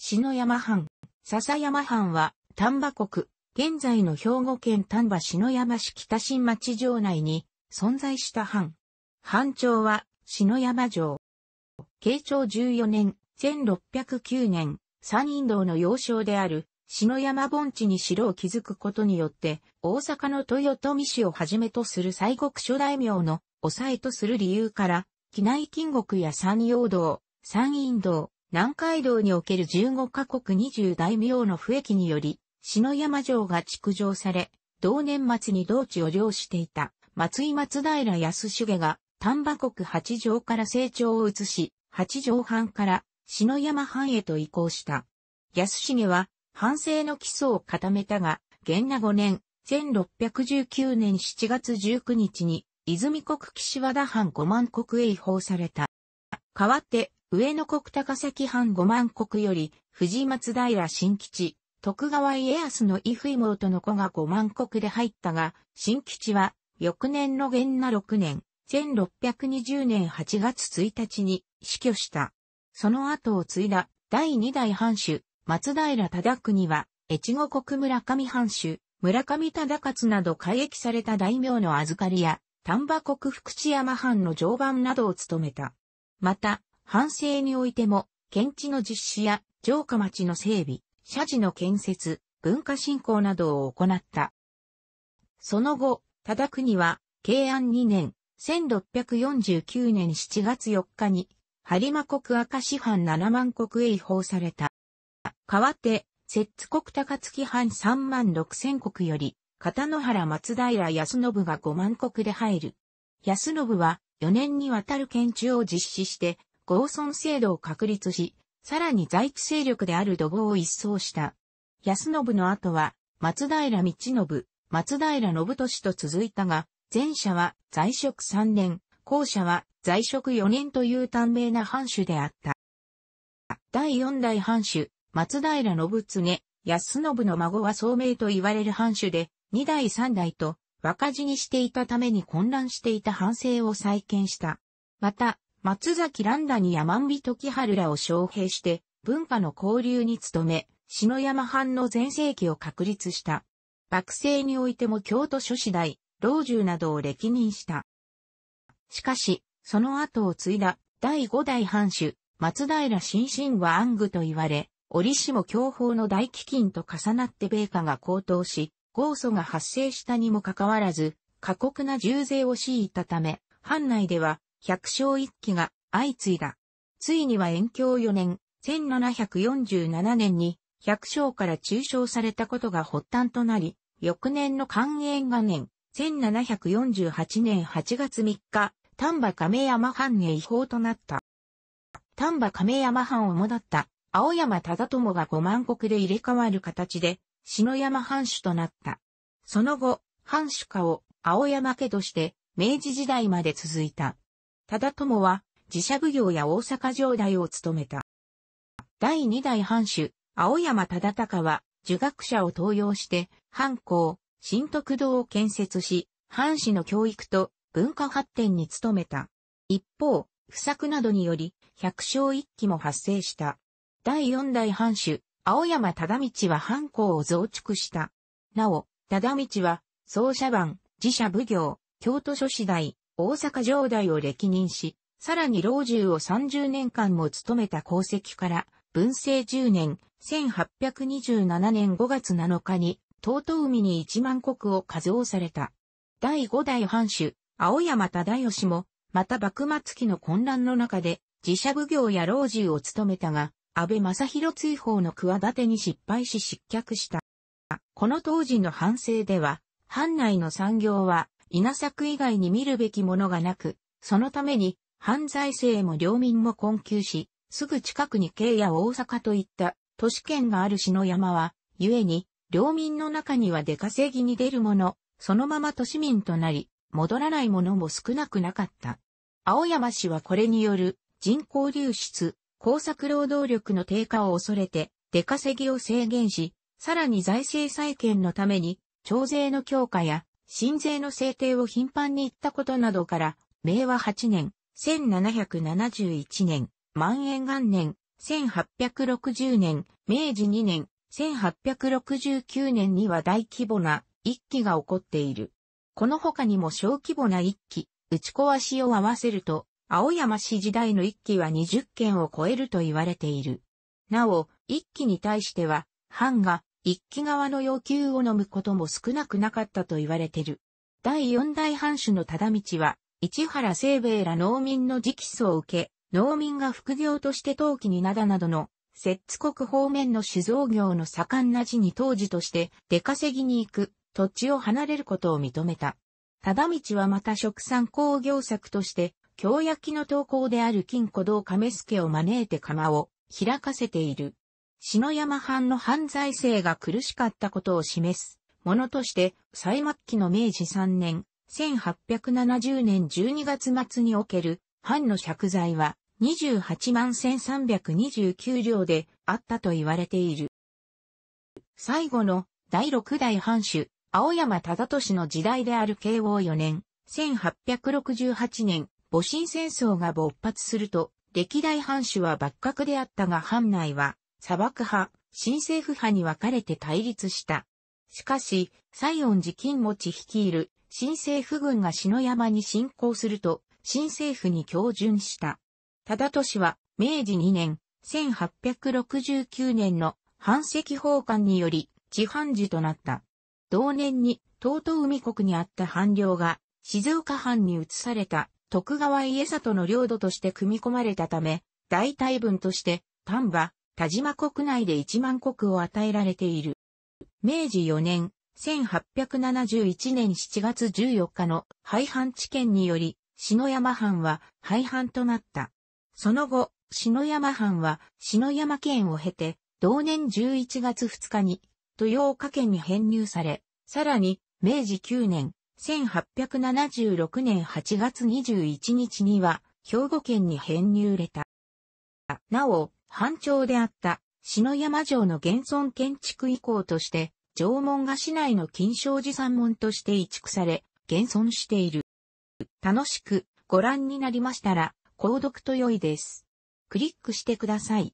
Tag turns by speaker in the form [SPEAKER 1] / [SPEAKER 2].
[SPEAKER 1] 篠山藩。笹山藩は、丹波国、現在の兵庫県丹波篠山市北新町城内に存在した藩。藩長は、篠山城。慶長14年、1609年、山陰道の要衝である、篠山盆地に城を築くことによって、大阪の豊臣氏をはじめとする西国諸大名の抑えとする理由から、機内金国や山陽道、山陰道、南海道における15カ国20大名の不益により、篠山城が築城され、同年末に同地を領していた松井松平康重が丹波国八条から成長を移し、八条藩から篠山藩へと移行した。安重は藩政の基礎を固めたが、元那5年、1619年7月19日に、泉国岸和田藩五万国へ違法された。代わって、上野国高崎藩五万国より、藤松平新吉、徳川家康の異父妹の子が五万国で入ったが、新吉は、翌年の元那6年、1620年8月1日に死去した。その後を継いだ第二代藩主、松平忠国は、越後国村上藩主、村上忠勝など改易された大名の預かりや、丹波国福知山藩の常磐などを務めた。また、藩政においても、県地の実施や城下町の整備、社寺の建設、文化振興などを行った。その後、忠国は、慶安2年、1649年7月4日に、播磨国赤市藩7万国へ違法された。代わって、摂津国高槻藩3万6千国より、片野原松平康信が5万国で入る。康信は4年にわたる検地を実施して、合村制度を確立し、さらに在地勢力である土防を一掃した。安信の後は、松平道信、松平信俊と続いたが、前者は在職3年、後者は在職4年という短命な藩主であった。第4代藩主、松平信常、安信の孫は聡明と言われる藩主で、二代三代と若字にしていたために混乱していた藩政を再建した。また、松崎蘭田に山美時春らを招聘して、文化の交流に努め、篠山藩の全盛期を確立した。幕政においても京都諸子代、老中などを歴任した。しかし、その後を継いだ第五代藩主、松平新進は暗愚と言われ、折しも享保の大飢饉と重なって米価が高騰し、豪祖が発生したにもかかわらず、過酷な重税を強いたため、藩内では百姓一揆が相次いだ。ついには延享4年、1747年に百姓から中傷されたことが発端となり、翌年の寛延元年、1748年8月3日、丹波亀山藩へ違法となった。丹波亀山藩をもだった青山忠友が五万国で入れ替わる形で、篠山藩主となった。その後、藩主家を青山家として明治時代まで続いた。忠友は自社奉行や大阪城代を務めた。第二代藩主、青山忠敬は、儒学者を登用して、藩校、新徳堂を建設し、藩士の教育と文化発展に努めた。一方、不作などにより、百姓一揆も発生した。第四代藩主、青山忠道は藩校を増築した。なお、忠道は、総社番、自社奉行、京都諸子代、大阪城代を歴任し、さらに老中を30年間も務めた功績から、文政10年、1827年5月7日に、東都海に1万国を加増された。第5代藩主、青山忠義も、また幕末期の混乱の中で、自社奉行や老中を務めたが、安倍正宏追放の企てに失敗し失脚した。この当時の反省では、藩内の産業は稲作以外に見るべきものがなく、そのために犯罪政も領民も困窮し、すぐ近くに京や大阪といった都市圏がある篠山は、故に、領民の中には出稼ぎに出る者、そのまま都市民となり、戻らない者も少なくなかった。青山氏はこれによる人口流出、工作労働力の低下を恐れて、出稼ぎを制限し、さらに財政再建のために、徴税の強化や、新税の制定を頻繁に言ったことなどから、明和8年、1771年、万延元年、1860年、明治2年、1869年には大規模な一揆が起こっている。この他にも小規模な一揆、打ち壊しを合わせると、青山市時代の一揆は20件を超えると言われている。なお、一揆に対しては、藩が一揆側の要求を飲むことも少なくなかったと言われてる。第四代藩主の忠道は、市原清兵衛ら農民の直訴を受け、農民が副業として陶器に灘などの、摂津国方面の酒造業の盛んな地に当時として出稼ぎに行く土地を離れることを認めた。忠道はまた食産工業作として、京焼の投稿である金古道亀助を招いて釜を開かせている。篠山藩の犯罪性が苦しかったことを示すものとして、最末期の明治3年、1870年12月末における藩の借財は28万1329両であったと言われている。最後の第六代藩主、青山忠俊の時代である慶応4年、1868年、戊辰戦争が勃発すると、歴代藩主は幕閣であったが藩内は、砂漠派、新政府派に分かれて対立した。しかし、西園寺金持率いる新政府軍が篠山に侵攻すると、新政府に共準した。忠俊は、明治2年、1869年の藩籍法官により、地藩寺となった。同年に、東東海国にあった藩領が、静岡藩に移された徳川家里の領土として組み込まれたため、大体分として、丹波、田島国内で1万国を与えられている。明治4年、1871年7月14日の廃藩置県により、篠山藩は廃藩となった。その後、篠山藩は篠山県を経て、同年11月2日に豊岡県に編入され、さらに、明治9年、1876年8月21日には、兵庫県に編入れた。なお、藩庁であった篠山城の現存建築遺構として、縄文が市内の金賞寺山門として移築され、現存している。楽しくご覧になりましたら、購読と良いです。クリックしてください。